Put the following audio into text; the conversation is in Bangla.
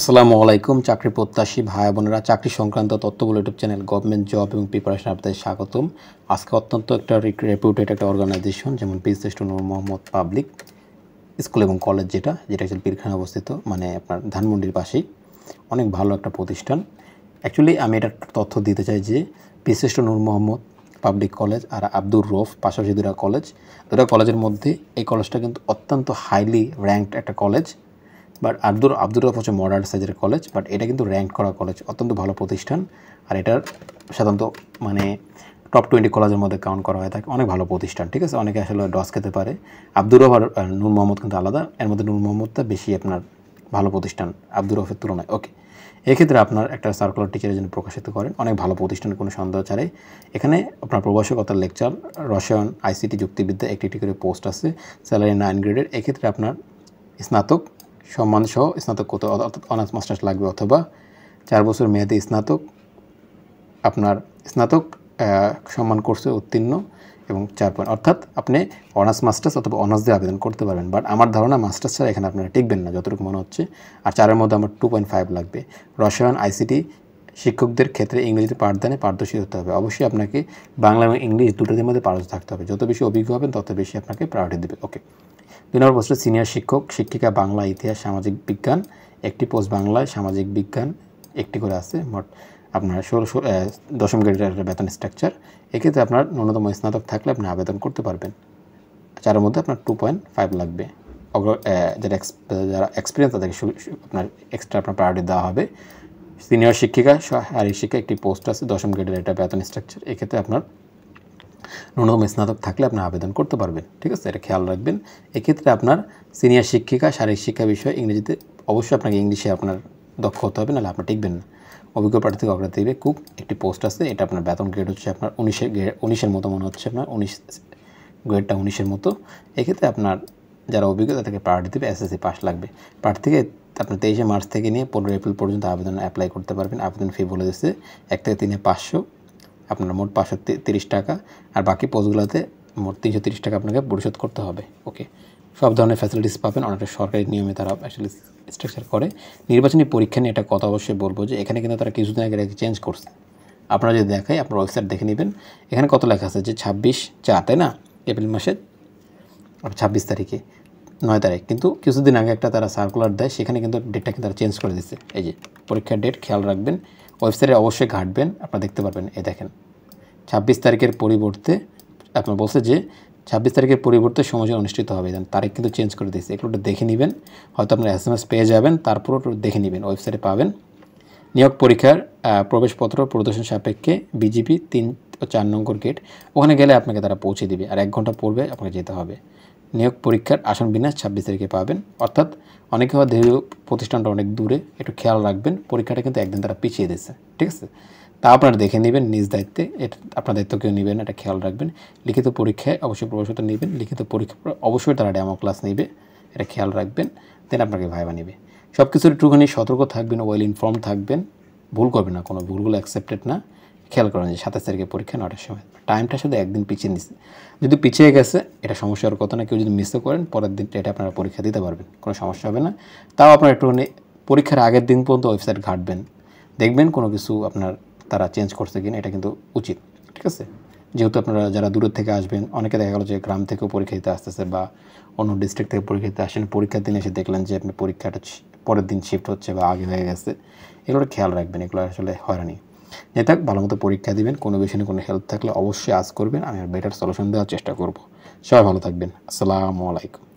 আসসালামু আলাইকুম, চাকরি প্রত্যাশী ভাই বোনেরা। চাকরি সংক্রান্ত তথ্যগুলো ইউটিউব চ্যানেল গভর্নমেন্ট জব এবং প্রিপারেশন আপনাদের স্বাগতম। আজকে অত্যন্ত একটা রেপুটেড একটা অর্গানাইজেশন যেমন পিস নূর মোহাম্মদ পাবলিক স্কুল এবং কলেজ যেটা যেটা একজন পীরখানা অবস্থিত মানে আপনার ধানমন্ডির পাশেই। অনেক ভালো একটা প্রতিষ্ঠান। অ্যাকচুয়ালি আমি এটা তথ্য দিতে চাই যে বিশিষ্ট নূর মোহাম্মদ পাবলিক কলেজ আর আব্দুর রফ পাশাপাশি দুটা কলেজ দুটা কলেজের মধ্যে এই কলেজটা কিন্তু অত্যন্ত হাইলি র্যাঙ্কড একটা কলেজ বাট আব্দুর আব্দুর রফ হচ্ছে মডার্ন সাইজের কলেজ বাট এটা কিন্তু র্যাঙ্ক করা কলেজ অত্যন্ত ভালো প্রতিষ্ঠান। আর এটার সাধারণত মানে টপ টোয়েন্টি কলেজের মধ্যে কাউন্ট করা হয়ে থাকে। অনেক ভালো প্রতিষ্ঠান, ঠিক আছে? অনেকে আসলে ডস খেতে পারে। আব্দুর রফ আর নূর মোহাম্মদ কিন্তু আলাদা। এর মধ্যে নূর মোহাম্মদটা বেশি আপনার ভালো প্রতিষ্ঠান আব্দুর রফের তুলনায়। ওকে এক্ষেত্রে আপনার একটা সার্কুলার টিচারের জন্য প্রকাশিত করেন। অনেক ভালো প্রতিষ্ঠান কোনো সন্দেহ ছাড়াই। এখানে আপনার প্রবাসকতার লেকচার রসায়ন আইসিটি যুক্তিবিদ্যা, একটি একটি করে পোস্ট আছে। স্যালারি নাইন গ্রেডের এক্ষেত্রে আপনার স্নাতক সম্মান সহ স্নাতক করতে অনার্স, মাস্টার্স লাগবে অথবা চার বছর মেয়াদী স্নাতক, আপনার স্নাতক সম্মান কোর্সে উত্তীর্ণ এবং চার পয়েন্ট। অর্থাৎ আপনি অনার্স, মাস্টার্স অথবা অনার্স দিয়ে আবেদন করতে পারবেন। বাট আমার ধারণা মাস্টার্স ছাড়া এখানে আপনারা টিকবেন না, যতটুকু মনে হচ্ছে। আর চারের মধ্যে আমার টু পয়েন্ট ফাইভ লাগবে। রসায়ন আইসিটি শিক্ষকদের ক্ষেত্রে ইংরেজিতে পাঠদানে পারদর্শী হতে হবে। অবশ্যই আপনাকে বাংলা এবং ইংলিশ দুটোদের মধ্যে পারদর্শী থাকতে হবে। যত বেশি অভিজ্ঞ হবেন, তত বেশি আপনাকে প্রায়োরিটি দেবে। ওকে দুই নম্বর সিনিয়র শিক্ষক, শিক্ষিকা, বাংলা, ইতিহাস, সামাজিক বিজ্ঞান, একটি পোস্ট বাংলায় সামাজিক বিজ্ঞান, একটি করে আছে মোট আপনার ষোলো দশম গ্রেডের একটা বেতন স্ট্রাকচার এক্ষেত্রে আপনার ন্যূনতম স্নাতক থাকলে আপনি আবেদন করতে পারবেন। যার মধ্যে আপনার টু পয়েন্ট ফাইভ লাগবে। অগ্র যারা যারা এক্সপিরিয়েন্স তাদেরকে আপনার এক্সট্রা আপনার প্রায়োরিটি দেওয়া হবে। সিনিয়র শিক্ষিকা শারীরিক শিক্ষা, একটি পোস্ট আছে, দশম গ্রেডের একটা বেতন স্ট্রাকচার এক্ষেত্রে আপনার ন্যূনতম স্নাতক থাকলে আপনি আবেদন করতে পারবেন, ঠিক আছে? এটা খেয়াল রাখবেন। এক্ষেত্রে আপনার সিনিয়র শিক্ষিকা, শারীরিক শিক্ষা বিষয়ে ইংরেজিতে অবশ্যই আপনাকে ইংলিশে আপনার দক্ষ হতে হবে, নাহলে আপনি টিকবেন না। অভিজ্ঞ প্রার্থীকে অগ্রাধিকার দিবে কুক একটি পোস্ট আছে, এটা আপনার বেতন গ্রেড হচ্ছে আপনার উনিশের গ্রেড উনিশের মতো মনে হচ্ছে আপনার, উনিশ গ্রেডটা উনিশের মতো। এক্ষেত্রে আপনার যারা অভিজ্ঞ, তাদেরকে প্রায়োরিটি দেবে এসএসসি পাস লাগবে। প্রার্থীকে আপনার তেইশে মার্চ থেকে নিয়ে পনেরো এপ্রিল পর্যন্ত আবেদন অ্যাপ্লাই করতে পারবেন। আবেদন ফি বলে দিচ্ছে এক থেকে তিনে পাঁচশো। আপনার মোট পাঁচশো তিরিশ টাকা, আর বাকি পোস্টগুলোতে মোট তিনশো তিরিশ টাকা আপনাকে পরিশোধ করতে হবে ওকে সব ধরনের ফ্যাসিলিটিস পাবেন, অনেকটা সরকারি নিয়মে তারা আসলে স্ট্রাকচার করে। নির্বাচনী পরীক্ষা নিয়ে একটা কথা অবশ্যই বলব যে, এখানে কিন্তু তারা কিছুদিন আগে চেঞ্জ করছে। আপনারা যদি দেখাই, আপনার ওয়েবসাইট দেখে নেবেন, এখানে কত লেখা আছে যে ছাব্বিশ চার, তাই না? এপ্রিল মাসের, ছাব্বিশ তারিখে। নয় তারিখ। কিন্তু কিছুদিন আগে একটা তারা সার্কুলার দেয়, সেখানে কিন্তু ডেটটা কিন্তু তারা চেঞ্জ করে দিচ্ছে। এই যে, পরীক্ষার ডেট খেয়াল রাখবেন। ওয়েবসাইটে অবশ্যই ঘাটবেন, আপনারা দেখতে পারবেন। এই দেখেন, ছাব্বিশ তারিখের পরিবর্তে আপনার বলছে যে, ছাব্বিশ তারিখের পরিবর্তে সময় অনুষ্ঠিত হবে। দেন তারিখ কিন্তু চেঞ্জ করে দিয়েছে। এগুলো দেখে নেবেন। হয়তো আপনার এস এম এস পেয়ে যাবেন, তারপরও দেখে নেবেন। ওয়েবসাইটে পাবেন। নিয়োগ পরীক্ষার প্রবেশপত্র প্রদর্শন সাপেক্ষে বিজিপি তিন চার নম্বর গেট ওখানে গেলে আপনাকে তারা পৌঁছে দিবে। আর এক ঘণ্টা পূর্বে আপনাকে যেতে হবে। নিয়োগ পরীক্ষার আসন বিন্যাস ছাব্বিশ তারিখে পাবেন। অর্থাৎ অনেকে হয় দেহ প্রতিষ্ঠানটা অনেক দূরে, একটু খেয়াল রাখবেন, পরীক্ষাটা কিন্তু একদিন তারা পিছিয়ে দিচ্ছে ঠিক আছে? তা আপনারা দেখে নেবেন নিজ দায়িত্বে, এটা আপনার দায়িত্ব কেউ নেবেন এটা খেয়াল রাখবেন। লিখিত পরীক্ষায় অবশ্যই প্রবেশপত্র নেবেন, লিখিত পরীক্ষা অবশ্যই তারা ডেমো ক্লাস নেবে, এটা খেয়াল রাখবেন, দেন আপনাকে ভাইবা নেবে। সব কিছুর একটুখানি সতর্ক থাকবেন ওয়েল ইনফর্ম থাকবেন, ভুল করবেন না, কোনো ভুলগুলো অ্যাকসেপ্টেড না। খেয়াল করেন যে সাতাশ তারিখে পরীক্ষা নটার সময়। টাইমটা শুধু একদিন পিছিয়ে নিচ্ছে যদি পিছিয়ে গেছে, এটা সমস্যার কথা না, কেউ যদি মিসও করেন, পরের দিন এটা আপনারা পরীক্ষা দিতে পারবেন, কোনো সমস্যা হবে না। তাও আপনারা একটুখানি পরীক্ষার আগের দিন পর্যন্ত ওয়েবসাইট ঘাটবেন। দেখবেন কোনো কিছু আপনার তারা চেঞ্জ করছে কিনা, এটা কিন্তু উচিত, ঠিক আছে? যেহেতু আপনারা যারা দূরের থেকে আসবেন, অনেকে দেখা গেলো যে গ্রাম থেকেও পরীক্ষা দিতে আসতেছে বা অন্য ডিস্ট্রিক্ট থেকে পরীক্ষা দিতে আসেন, পরীক্ষার দিন এসে দেখলেন যে আপনি পরীক্ষাটা পরের দিন শিফট হচ্ছে বা আগে হয়ে গেছে। এগুলো খেয়াল রাখবেন, এগুলো আসলে হয়রানি। থাক ভালো মতো পরীক্ষা দেবেন, কোনো বিষয়ে কোনো হেল্প থাকলে অবশ্যই আজ করবেন, আমি আর বেটার সলিউশন দেওয়ার চেষ্টা করব। সবাই ভালো থাকবেন। আসসালামু আলাইকুম।